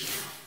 you